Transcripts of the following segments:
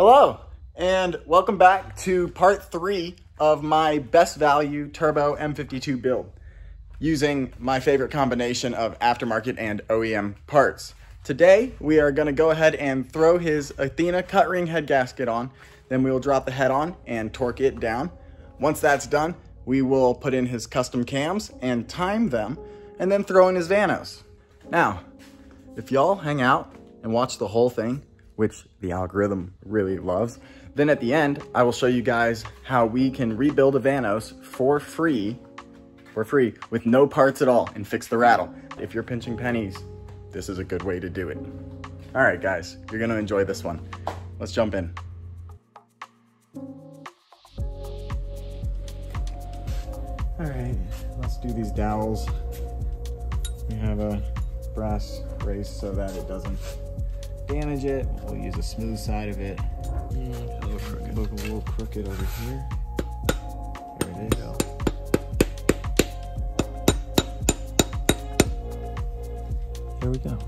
Hello, and welcome back to part three of my best value turbo M52 build using my favorite combination of aftermarket and OEM parts. Today, we are gonna go ahead and throw his Athena cut ring head gasket on, then we will drop the head on and torque it down. Once that's done, we will put in his custom cams and time them, and then throw in his Vanos. Now, if y'all hang out and watch the whole thing, which the algorithm really loves, then at the end, I will show you guys how we can rebuild a Vanos for free, for free, with no parts at all and fix the rattle. If you're pinching pennies, this is a good way to do it. All right, guys, you're gonna enjoy this one. Let's jump in. All right, let's do these dowels. We have a brass brace so that it doesn't damage it. We'll use a smooth side of it. Mm, a little crooked. Look a little crooked over here. There it is. There we go.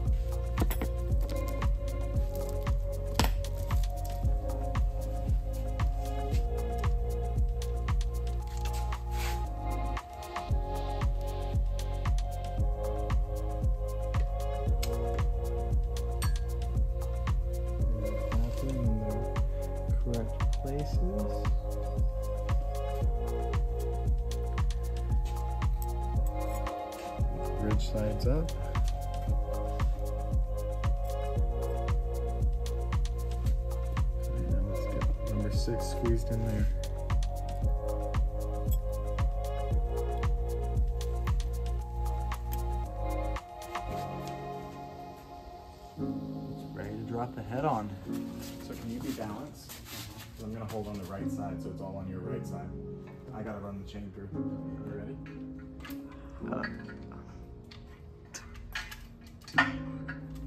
Six squeezed in there. Ready to drop the head on. So can you be balanced? So I'm gonna hold on the right side so it's all on your right side. I gotta run the chain through. You ready?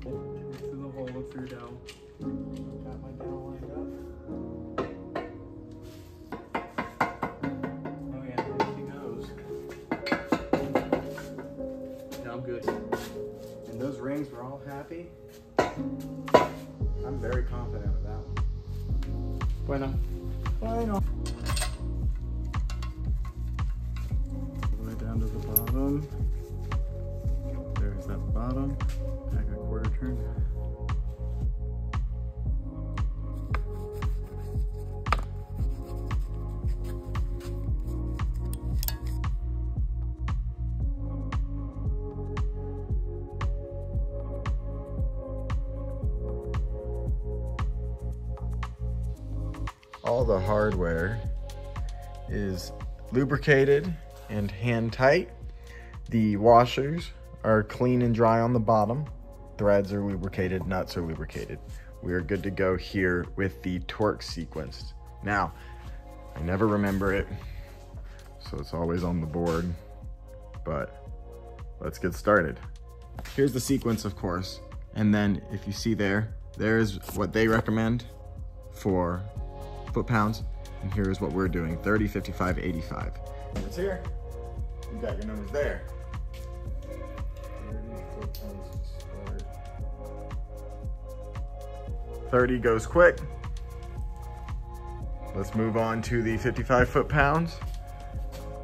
Through the hole, look for your dowel. Got my dowel lined up. Good. And those rings were all happy. I'm very confident of that one. Bueno. Bueno. The hardware is lubricated and hand tight. The washers are clean and dry on the bottom. Threads are lubricated, nuts are lubricated. We are good to go here with the torque sequenced. Now, I never remember it, so it's always on the board, but let's get started. Here's the sequence, of course, and then if you see there, there's what they recommend for foot pounds. And here's what we're doing, 30, 55, 85. Numbers here, you got your numbers there. 30 foot pounds to start. 30 goes quick. Let's move on to the 55 foot pounds.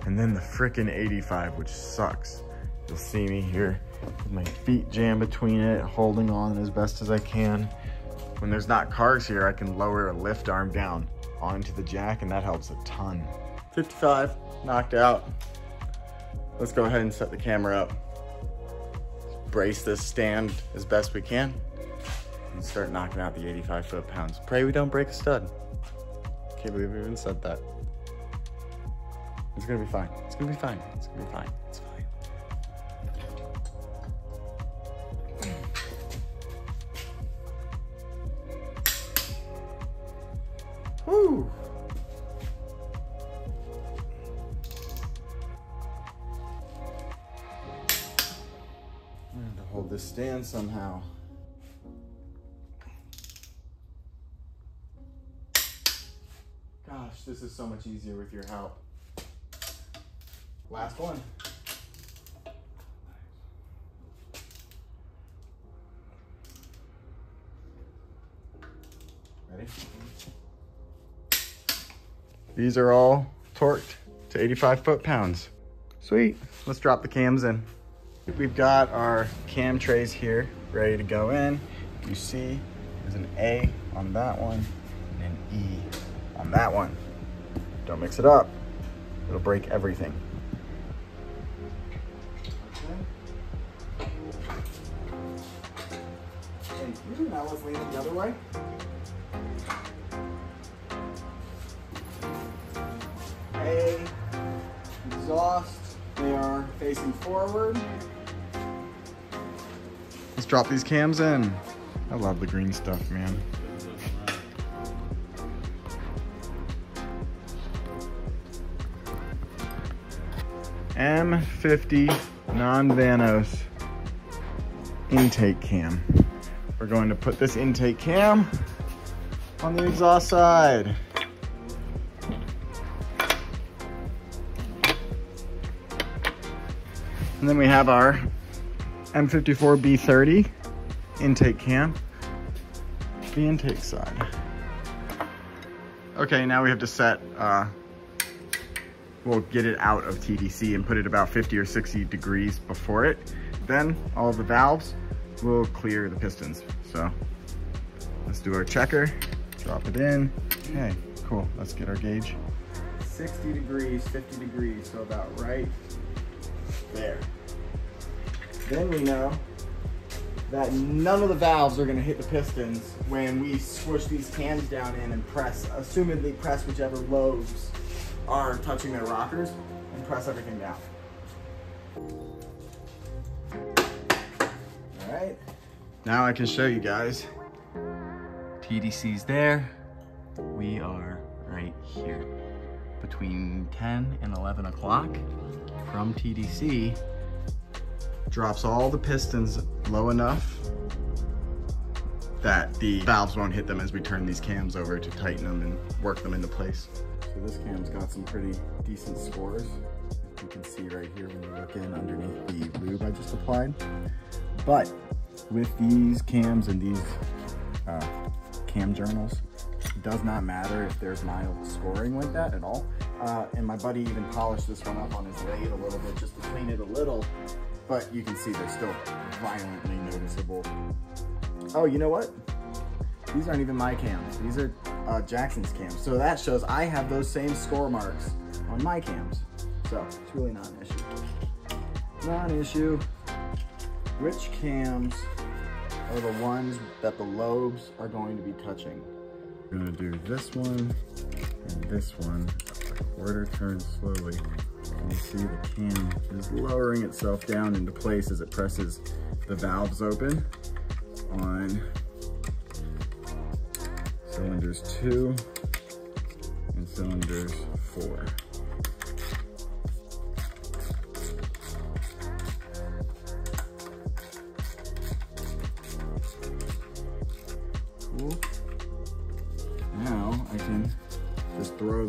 And then the frickin' 85, which sucks. You'll see me here with my feet jammed between it, holding on as best as I can. When there's not cars here, I can lower a lift arm down onto the jack and that helps a ton. 55, knocked out. Let's go ahead and set the camera up. Brace this stand as best we can and start knocking out the 85 foot pounds. Pray we don't break a stud. Can't believe we even said that. It's gonna be fine. It's gonna be fine. It's gonna be fine. Whew. I have to hold this stand somehow. Gosh, this is so much easier with your help. Last one. Ready? These are all torqued to 85 foot-pounds. Sweet, let's drop the cams in. We've got our cam trays here ready to go in. You see there's an A on that one and an E on that one. Don't mix it up. It'll break everything. Thank you. Now let's lean it the other way. Facing forward. Let's drop these cams in. I love the green stuff, man. M50 non-Vanos intake cam. We're going to put this intake cam on the exhaust side. And then we have our M54B30 intake cam, the intake side. Okay, now we have to set, uh, we'll get it out of TDC and put it about 50 or 60 degrees before it. Then all the valves will clear the pistons. So let's do our checker, drop it in. Okay, cool, let's get our gauge. 60 degrees, 50 degrees, so about right there. Then we know that none of the valves are gonna hit the pistons when we squish these cams down in and press, assumedly press whichever lobes are touching their rockers and press everything down. All right, now I can show you guys. TDC's there, we are right here. Between 10 and 11 o'clock from TDC, drops all the pistons low enough that the valves won't hit them as we turn these cams over to tighten them and work them into place. So this cam's got some pretty decent scores. You can see right here when you look in underneath the lube I just applied. But with these cams and these uh, cam journals, it does not matter if there's mild scoring like that at all. Uh, and my buddy even polished this one up on his lathe a little bit just to clean it a little but you can see they're still violently noticeable. Oh, you know what? These aren't even my cams. These are uh, Jackson's cams. So that shows I have those same score marks on my cams. So it's really not an issue. Not an issue. Which cams are the ones that the lobes are going to be touching? We're gonna do this one and this one. A turns turn slowly. You see the cam is lowering itself down into place as it presses the valves open on cylinders two and cylinders four.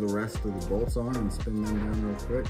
The rest of the bolts on and spin them down real quick.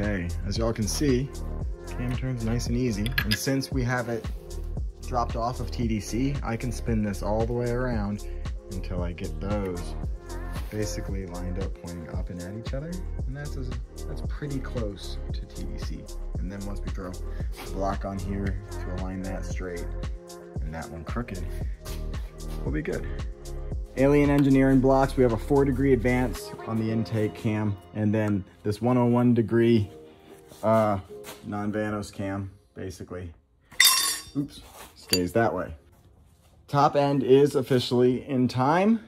Okay, as y'all can see, cam turns nice and easy. And since we have it dropped off of TDC, I can spin this all the way around until I get those basically lined up pointing up and at each other. And that's, a, that's pretty close to TDC. And then once we throw the block on here to align that straight and that one crooked, we'll be good. Alien engineering blocks, we have a four degree advance on the intake cam and then this 101 degree uh, non-Vanos cam, basically. Oops stays that way. Top end is officially in time.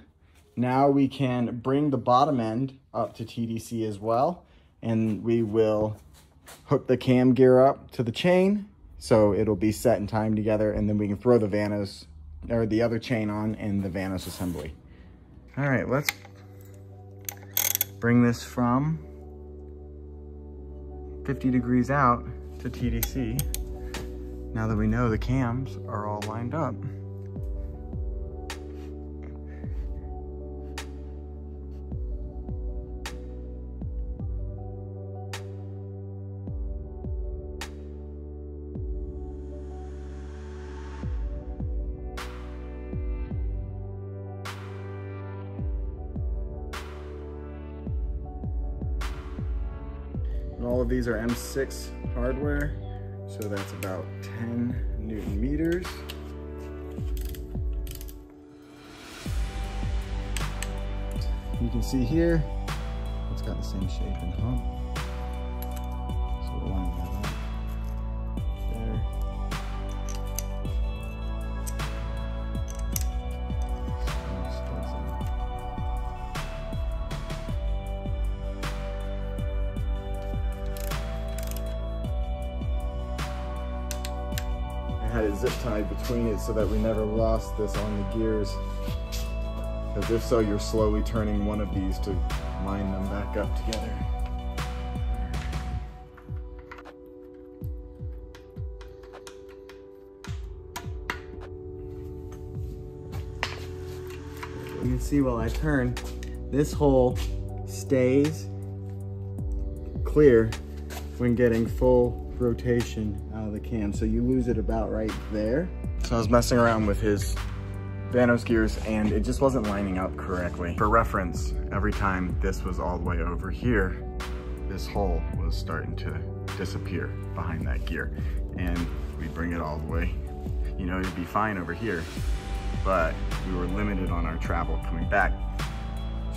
Now we can bring the bottom end up to TDC as well. And we will hook the cam gear up to the chain. So it'll be set in time together. And then we can throw the Vanos or the other chain on in the Vanos assembly. All right, let's bring this from 50 degrees out to TDC. Now that we know the cams are all lined up. And all of these are M6 hardware, so that's about 10 Newton meters. You can see here, it's got the same shape and hump. Had it zip tied between it so that we never lost this on the gears. Because if so, you're slowly turning one of these to line them back up together. You can see while I turn, this hole stays clear when getting full rotation out of the cam. So you lose it about right there. So I was messing around with his Vanos gears and it just wasn't lining up correctly. For reference, every time this was all the way over here, this hole was starting to disappear behind that gear. And we bring it all the way, you know, it'd be fine over here, but we were limited on our travel coming back.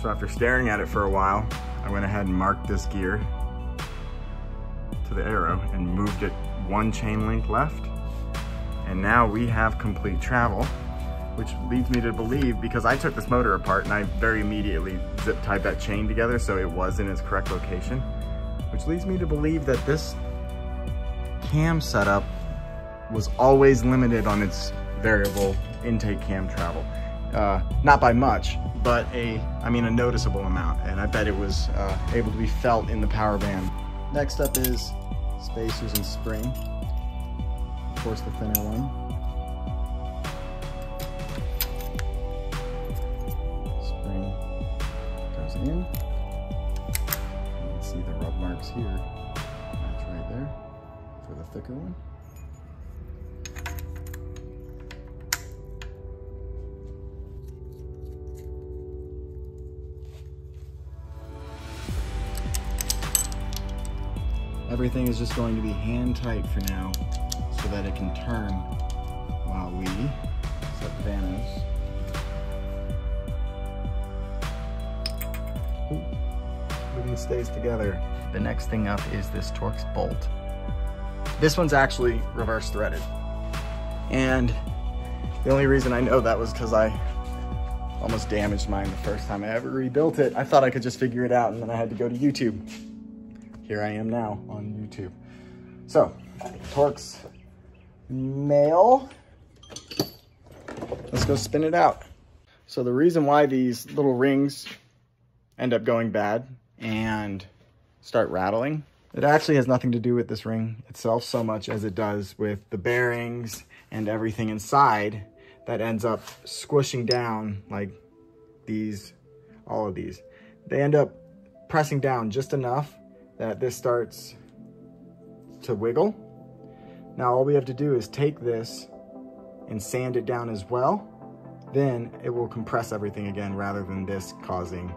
So after staring at it for a while, I went ahead and marked this gear to the arrow and moved it one chain link left. And now we have complete travel, which leads me to believe, because I took this motor apart and I very immediately zip tied that chain together so it was in its correct location, which leads me to believe that this cam setup was always limited on its variable intake cam travel. Uh, not by much, but a, I mean, a noticeable amount. And I bet it was uh, able to be felt in the power band. Next up is spacers and spring. Of course, the thinner one. Spring goes in. You can see the rub marks here. Match right there for the thicker one. Everything is just going to be hand tight for now so that it can turn while we set Vanos. Ooh, Everything stays together. The next thing up is this Torx bolt. This one's actually reverse threaded. And the only reason I know that was because I almost damaged mine the first time I ever rebuilt it. I thought I could just figure it out and then I had to go to YouTube here I am now on YouTube. So, Torx male. Let's go spin it out. So the reason why these little rings end up going bad and start rattling, it actually has nothing to do with this ring itself so much as it does with the bearings and everything inside that ends up squishing down like these, all of these. They end up pressing down just enough that this starts to wiggle. Now all we have to do is take this and sand it down as well. Then it will compress everything again rather than this causing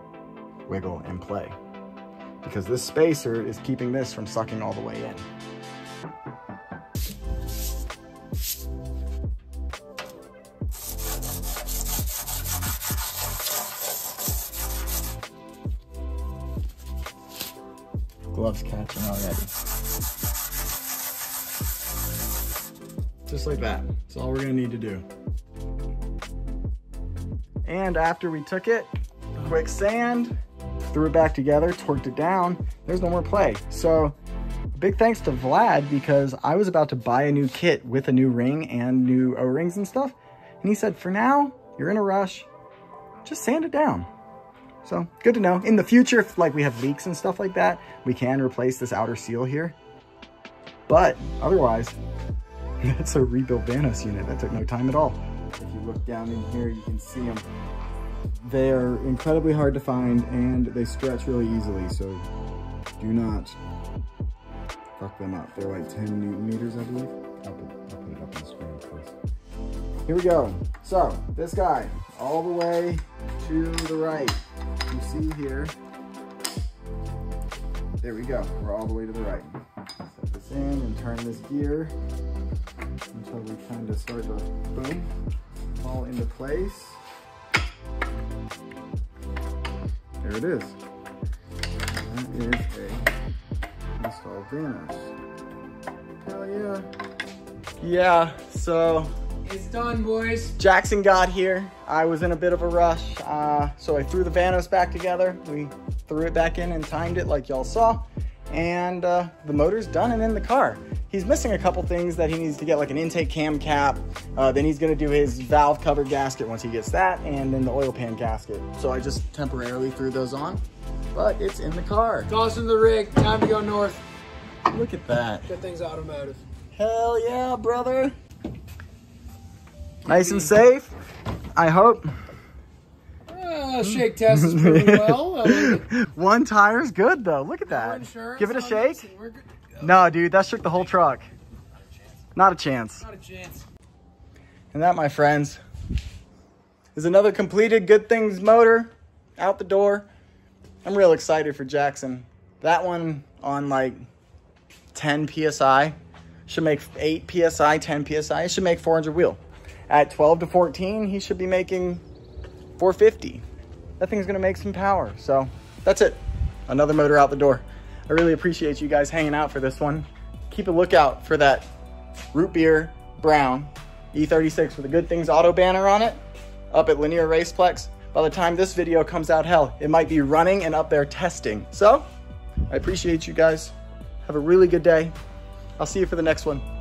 wiggle and play. Because this spacer is keeping this from sucking all the way in. Gloves catching already. Just like that. That's all we're gonna need to do. And after we took it, quick sand, threw it back together, torqued it down, there's no more play. So big thanks to Vlad because I was about to buy a new kit with a new ring and new O-rings and stuff. And he said, for now, you're in a rush, just sand it down. So good to know. In the future, if like we have leaks and stuff like that, we can replace this outer seal here. But otherwise, that's a rebuilt Vanos unit. That took no time at all. If you look down in here, you can see them. They are incredibly hard to find and they stretch really easily. So do not fuck them up. They're like 10 Newton meters, I believe. I'll put, I'll put it up on the screen, course. Here we go. So this guy, all the way to the right. See here. There we go. We're all the way to the right. Set this in and turn this gear until we kind of start to boom, fall into place. There it is. That is a installed Vanos. Hell yeah. Yeah, so It's done, boys. Jackson got here. I was in a bit of a rush, uh, so I threw the Vanos back together. We threw it back in and timed it like y'all saw, and uh, the motor's done and in the car. He's missing a couple things that he needs to get, like an intake cam cap. Uh, then he's gonna do his valve cover gasket once he gets that, and then the oil pan gasket. So I just temporarily threw those on, but it's in the car. Tossing the rig. Time to go north. Look at that. Good Things automotive. Hell yeah, brother. Nice and safe, I hope. Uh, shake test is pretty well. I like it. One tire's good though. Look at that. Give it a shake. and we're good to go. No, dude, that shook the whole truck. Not a chance. Not a chance. And that, my friends, is another completed Good Things motor out the door. I'm real excited for Jackson. That one on like 10 psi should make 8 psi, 10 psi. It should make 400 wheel. At 12 to 14, he should be making 450. That thing's gonna make some power. So that's it. Another motor out the door. I really appreciate you guys hanging out for this one. Keep a lookout for that root beer brown E36 with a Good Things auto banner on it up at Linear Raceplex. By the time this video comes out, hell, it might be running and up there testing. So I appreciate you guys. Have a really good day. I'll see you for the next one.